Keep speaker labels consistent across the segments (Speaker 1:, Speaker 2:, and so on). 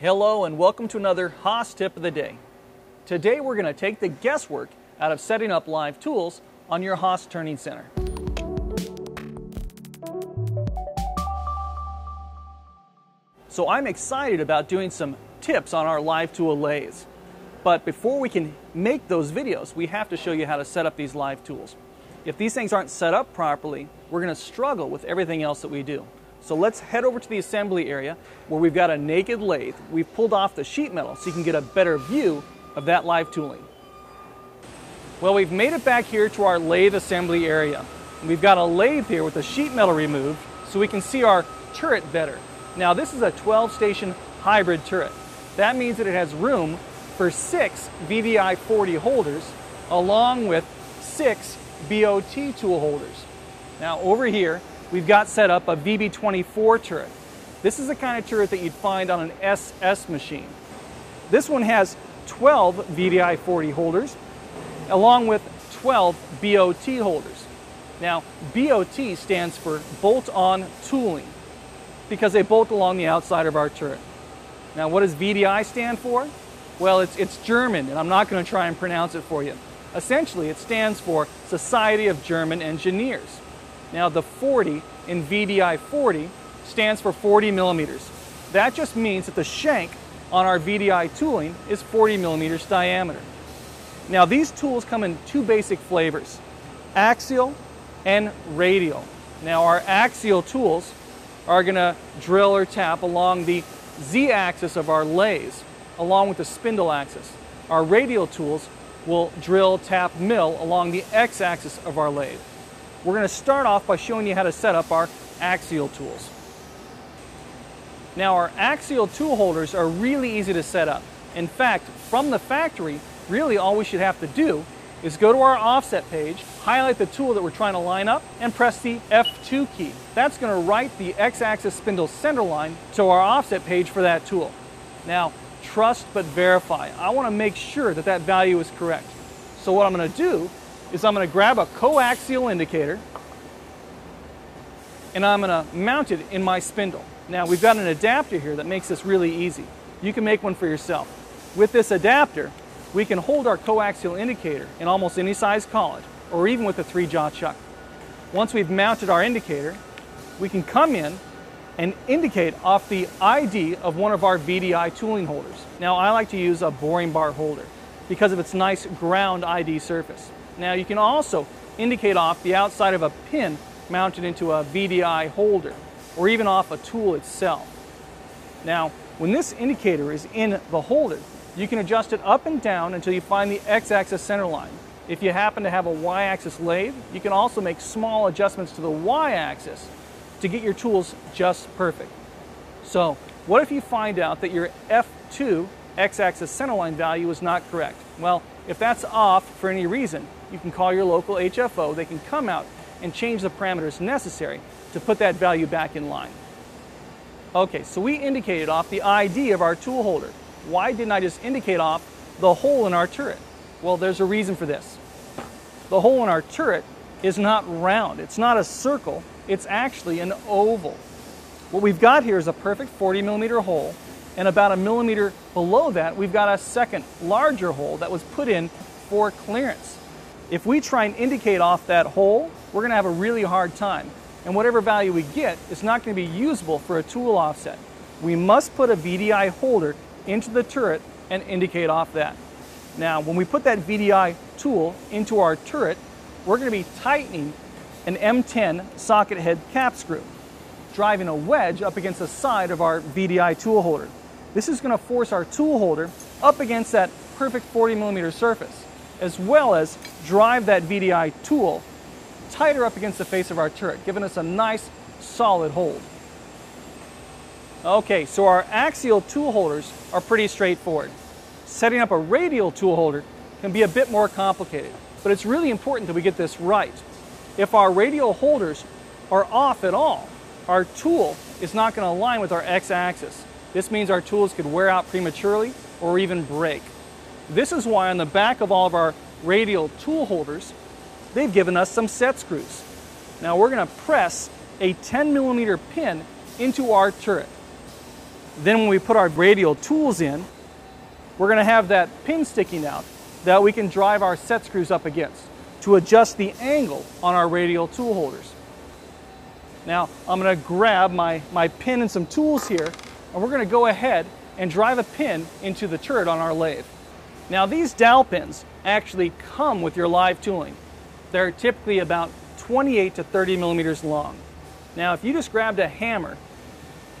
Speaker 1: Hello and welcome to another Haas tip of the day. Today we're going to take the guesswork out of setting up live tools on your Haas Turning Center. So I'm excited about doing some tips on our live tool lathes. But before we can make those videos, we have to show you how to set up these live tools. If these things aren't set up properly, we're going to struggle with everything else that we do. So let's head over to the assembly area where we've got a naked lathe. We've pulled off the sheet metal so you can get a better view of that live tooling. Well, we've made it back here to our lathe assembly area. We've got a lathe here with the sheet metal removed so we can see our turret better. Now this is a 12 station hybrid turret. That means that it has room for six VDI 40 holders along with six BOT tool holders. Now over here, we've got set up a VB24 turret. This is the kind of turret that you'd find on an SS machine. This one has 12 VDI-40 holders along with 12 BOT holders. Now, BOT stands for bolt-on tooling because they bolt along the outside of our turret. Now, what does VDI stand for? Well, it's, it's German, and I'm not going to try and pronounce it for you. Essentially, it stands for Society of German Engineers. Now, the 40 in VDI 40 stands for 40 millimeters. That just means that the shank on our VDI tooling is 40 millimeters diameter. Now, these tools come in two basic flavors axial and radial. Now, our axial tools are going to drill or tap along the z axis of our lathes, along with the spindle axis. Our radial tools will drill, tap, mill along the x axis of our lathe. We're going to start off by showing you how to set up our axial tools. Now, our axial tool holders are really easy to set up. In fact, from the factory, really all we should have to do is go to our offset page, highlight the tool that we're trying to line up, and press the F2 key. That's going to write the x-axis spindle center line to our offset page for that tool. Now, trust but verify. I want to make sure that that value is correct. So what I'm going to do is I'm going to grab a coaxial indicator and I'm going to mount it in my spindle. Now we've got an adapter here that makes this really easy. You can make one for yourself. With this adapter, we can hold our coaxial indicator in almost any size collet, or even with a three-jaw chuck. Once we've mounted our indicator, we can come in and indicate off the ID of one of our VDI tooling holders. Now I like to use a boring bar holder because of its nice ground ID surface. Now you can also indicate off the outside of a pin mounted into a VDI holder or even off a tool itself. Now when this indicator is in the holder, you can adjust it up and down until you find the x-axis center line. If you happen to have a y-axis lathe, you can also make small adjustments to the y-axis to get your tools just perfect. So what if you find out that your F2 x-axis centerline value is not correct? Well, if that's off for any reason, you can call your local HFO. They can come out and change the parameters necessary to put that value back in line. Okay, so we indicated off the ID of our tool holder why didn't I just indicate off the hole in our turret? Well, there's a reason for this. The hole in our turret is not round. It's not a circle. It's actually an oval. What we've got here is a perfect 40 millimeter hole, and about a millimeter below that, we've got a second larger hole that was put in for clearance. If we try and indicate off that hole, we're going to have a really hard time. And whatever value we get is not going to be usable for a tool offset. We must put a VDI holder into the turret and indicate off that. Now, when we put that VDI tool into our turret, we're going to be tightening an M10 socket head cap screw, driving a wedge up against the side of our VDI tool holder. This is going to force our tool holder up against that perfect 40 millimeter surface, as well as drive that VDI tool tighter up against the face of our turret, giving us a nice solid hold. Okay, so our axial tool holders are pretty straightforward. Setting up a radial tool holder can be a bit more complicated, but it's really important that we get this right. If our radial holders are off at all, our tool is not going to align with our x-axis. This means our tools could wear out prematurely or even break. This is why on the back of all of our radial tool holders, they've given us some set screws. Now we're going to press a 10 millimeter pin into our turret. Then when we put our radial tools in, we're going to have that pin sticking out that we can drive our set screws up against to adjust the angle on our radial tool holders. Now I'm going to grab my, my pin and some tools here and we're going to go ahead and drive a pin into the turret on our lathe. Now these dowel pins actually come with your live tooling. They're typically about 28 to 30 millimeters long. Now if you just grabbed a hammer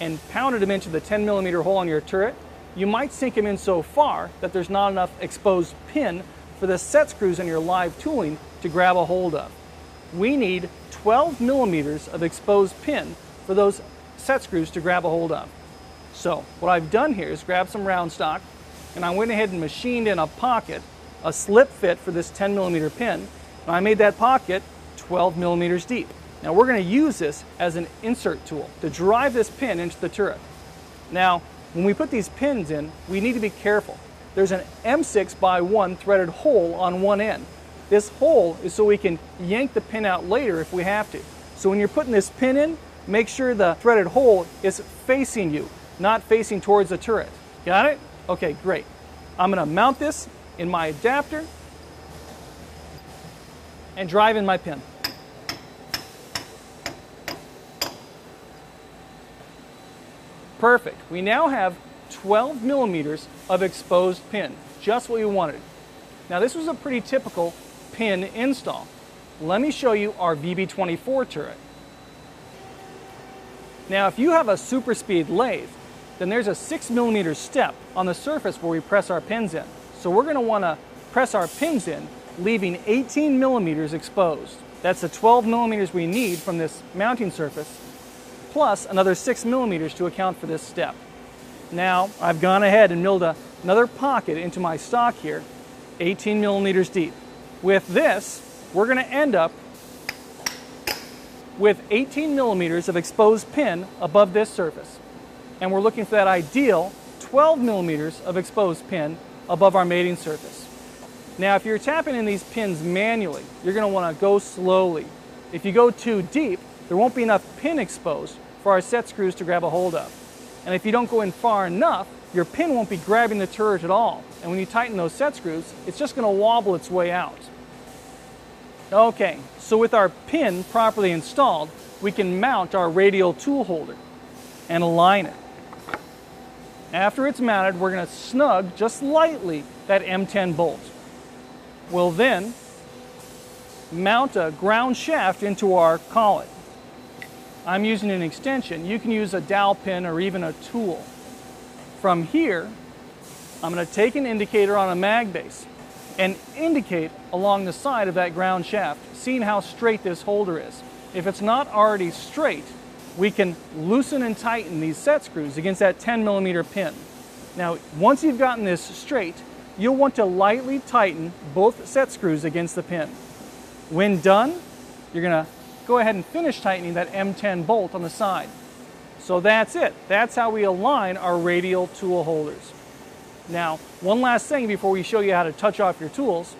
Speaker 1: and pounded them into the 10 millimeter hole on your turret, you might sink them in so far that there's not enough exposed pin for the set screws in your live tooling to grab a hold of. We need 12 millimeters of exposed pin for those set screws to grab a hold of. So what I've done here is grab some round stock and I went ahead and machined in a pocket, a slip fit for this 10 millimeter pin, and I made that pocket 12 millimeters deep. Now we're going to use this as an insert tool to drive this pin into the turret. Now, when we put these pins in, we need to be careful. There's an M6 by 1 threaded hole on one end. This hole is so we can yank the pin out later if we have to. So when you're putting this pin in, make sure the threaded hole is facing you, not facing towards the turret. Got it? Okay, great. I'm going to mount this in my adapter and drive in my pin. Perfect. We now have 12 millimeters of exposed pin, just what we wanted. Now this was a pretty typical pin install. Let me show you our VB24 turret. Now if you have a super speed lathe, then there's a 6 millimeter step on the surface where we press our pins in. So we're going to want to press our pins in, leaving 18 millimeters exposed. That's the 12 millimeters we need from this mounting surface plus another six millimeters to account for this step. Now I've gone ahead and milled a, another pocket into my stock here, 18 millimeters deep. With this, we're going to end up with 18 millimeters of exposed pin above this surface. And we're looking for that ideal 12 millimeters of exposed pin above our mating surface. Now, if you're tapping in these pins manually, you're going to want to go slowly. If you go too deep, there won't be enough pin exposed for our set screws to grab a hold of. And if you don't go in far enough, your pin won't be grabbing the turret at all. And when you tighten those set screws, it's just going to wobble its way out. Okay, so with our pin properly installed, we can mount our radial tool holder and align it. After it's mounted, we're going to snug just lightly that M10 bolt. We'll then mount a ground shaft into our collet. I'm using an extension. You can use a dowel pin or even a tool. From here, I'm going to take an indicator on a mag base and indicate along the side of that ground shaft, seeing how straight this holder is. If it's not already straight, we can loosen and tighten these set screws against that 10 millimeter pin. Now, once you've gotten this straight, you'll want to lightly tighten both set screws against the pin. When done, you're going to go ahead and finish tightening that M10 bolt on the side. So that's it. That's how we align our radial tool holders. Now, one last thing before we show you how to touch off your tools.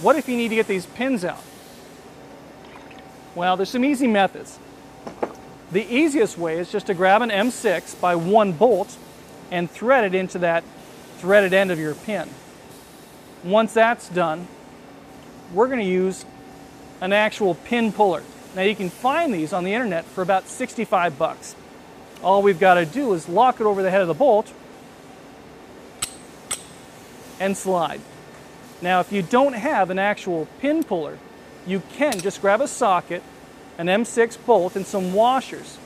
Speaker 1: What if you need to get these pins out? Well, there's some easy methods. The easiest way is just to grab an M6 by one bolt and thread it into that threaded end of your pin. Once that's done, we're going to use an actual pin puller. Now you can find these on the internet for about 65 bucks. All we've got to do is lock it over the head of the bolt and slide. Now if you don't have an actual pin puller, you can just grab a socket, an M6 bolt, and some washers.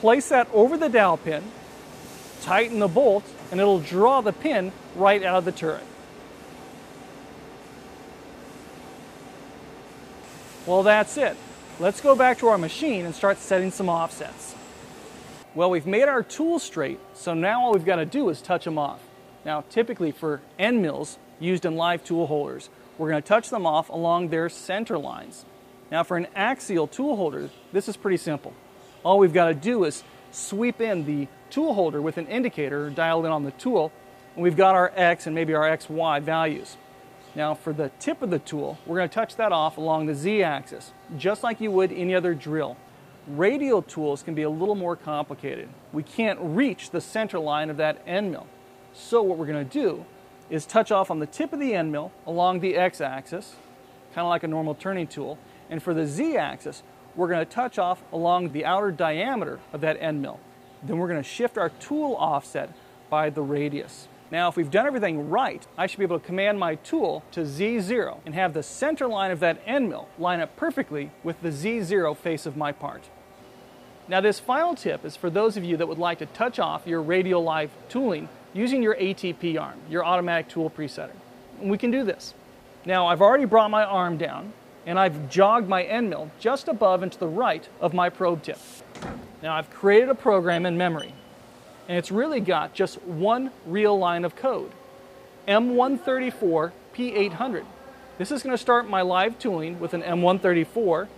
Speaker 1: Place that over the dowel pin, tighten the bolt, and it'll draw the pin right out of the turret. Well, that's it. Let's go back to our machine and start setting some offsets. Well, we've made our tools straight, so now all we've got to do is touch them off. Now, typically for end mills used in live tool holders, we're going to touch them off along their center lines. Now, for an axial tool holder, this is pretty simple. All we've got to do is sweep in the tool holder with an indicator dialed in on the tool, and we've got our X and maybe our XY values. Now for the tip of the tool, we're going to touch that off along the Z-axis, just like you would any other drill. Radial tools can be a little more complicated. We can't reach the center line of that end mill. So what we're going to do is touch off on the tip of the end mill along the x-axis, kind of like a normal turning tool. And for the z-axis, we're going to touch off along the outer diameter of that end mill. Then we're going to shift our tool offset by the radius. Now, if we've done everything right, I should be able to command my tool to Z0 and have the center line of that end mill line up perfectly with the Z0 face of my part. Now, this final tip is for those of you that would like to touch off your radial live tooling using your ATP arm, your automatic tool presetter. We can do this. Now, I've already brought my arm down and I've jogged my end mill just above and to the right of my probe tip. Now, I've created a program in memory and it's really got just one real line of code. M134 P800. This is going to start my live tooling with an M134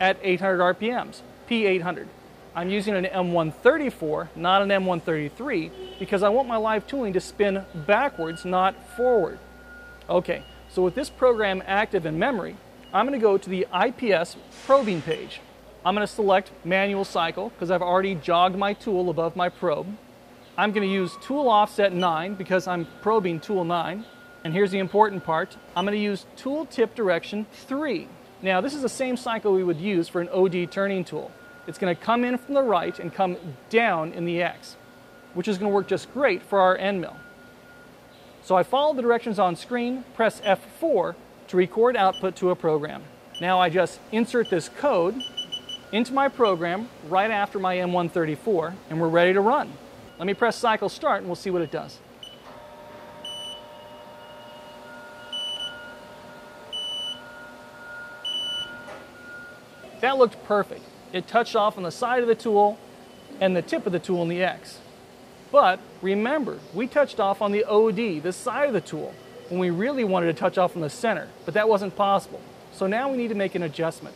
Speaker 1: at 800 RPMs, P800. I'm using an M134, not an M133, because I want my live tooling to spin backwards, not forward. Okay, so with this program active in memory, I'm going to go to the IPS probing page. I'm going to select manual cycle because I've already jogged my tool above my probe. I'm going to use tool offset 9 because I'm probing tool 9. And here's the important part. I'm going to use tool tip direction 3. Now this is the same cycle we would use for an OD turning tool. It's going to come in from the right and come down in the X, which is going to work just great for our end mill. So I follow the directions on screen, press F4 to record output to a program. Now I just insert this code into my program right after my M134 and we're ready to run. Let me press cycle start and we'll see what it does. That looked perfect. It touched off on the side of the tool and the tip of the tool in the X. But remember, we touched off on the OD, the side of the tool, when we really wanted to touch off from the center, but that wasn't possible. So now we need to make an adjustment.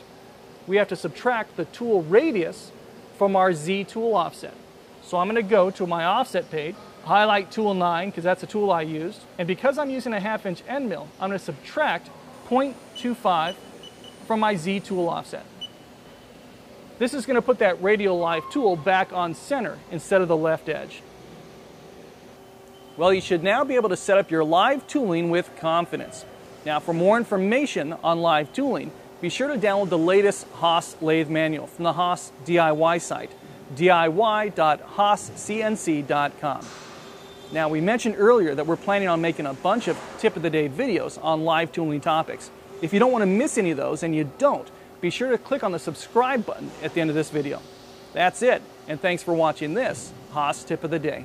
Speaker 1: We have to subtract the tool radius from our Z tool offset. So I'm going to go to my offset page, highlight tool 9 because that's the tool I used. And because I'm using a half inch end mill, I'm going to subtract 0.25 from my Z tool offset. This is going to put that radial live tool back on center instead of the left edge. Well, you should now be able to set up your live tooling with confidence. Now, for more information on live tooling, be sure to download the latest Haas lathe manual from the Haas DIY site diy.haascnc.com. Now, we mentioned earlier that we're planning on making a bunch of tip of the day videos on live tooling topics. If you don't want to miss any of those, and you don't, be sure to click on the subscribe button at the end of this video. That's it, and thanks for watching this Haas Tip of the Day.